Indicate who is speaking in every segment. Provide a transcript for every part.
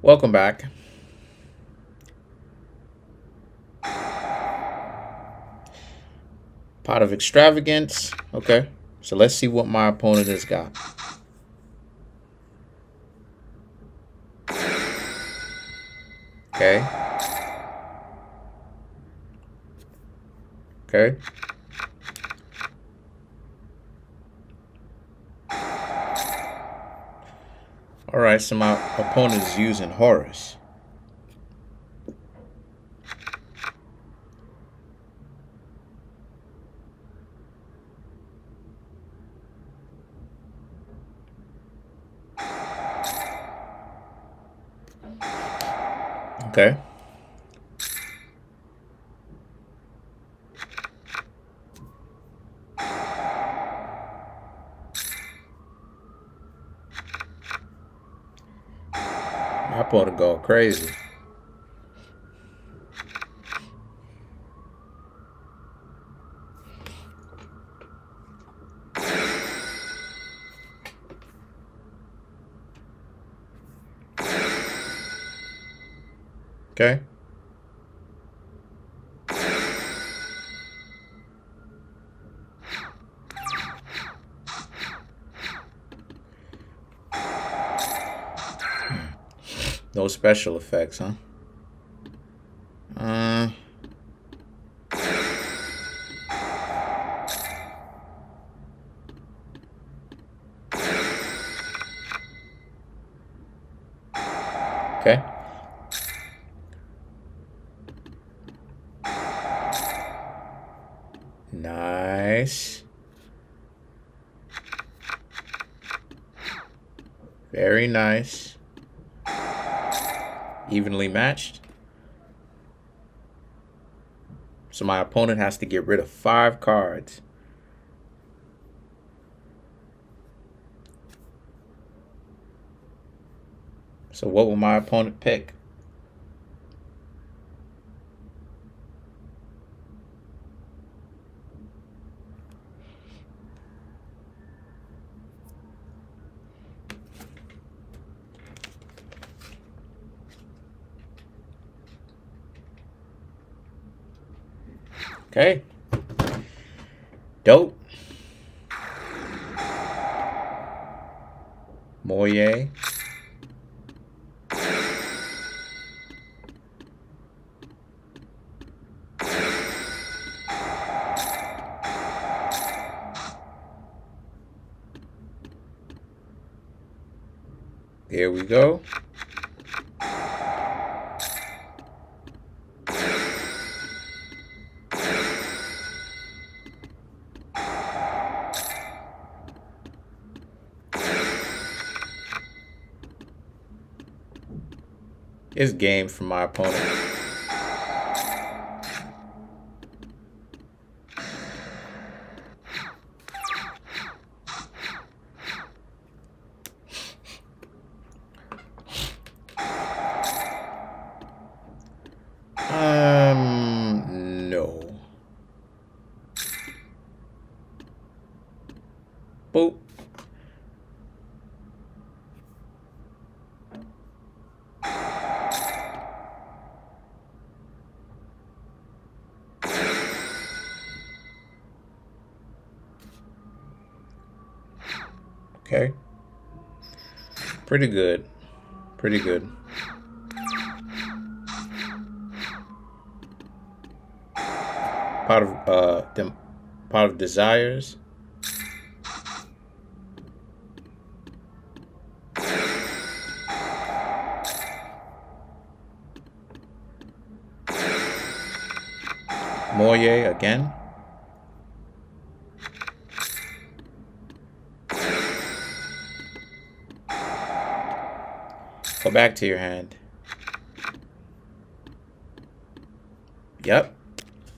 Speaker 1: Welcome back. Pot of Extravagance. Okay. So let's see what my opponent has got. Okay. Okay. All right, so my opponent is using Horus. Okay. My opponent go crazy. Okay. No special effects, huh? Uh, okay. Nice. Very nice. Evenly matched. So my opponent has to get rid of five cards. So what will my opponent pick? Okay. Dope. Mo Ye. There we go. It's game for my opponent. Um, no. Okay. Pretty good. Pretty good. Pot of uh them pot of desires. Mo Ye again. Go back to your hand. Yep.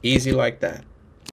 Speaker 1: Easy like that.